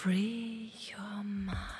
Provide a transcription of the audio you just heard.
free your mind.